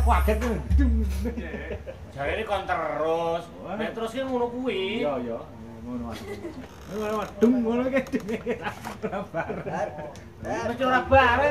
aku kaget kan. Jarene kon terus. Nek terus ki ngono kuwi. Iya iya. Ngono wae. Ngono wae. Dung ngono ki. Ora bareng. Mecora bareng.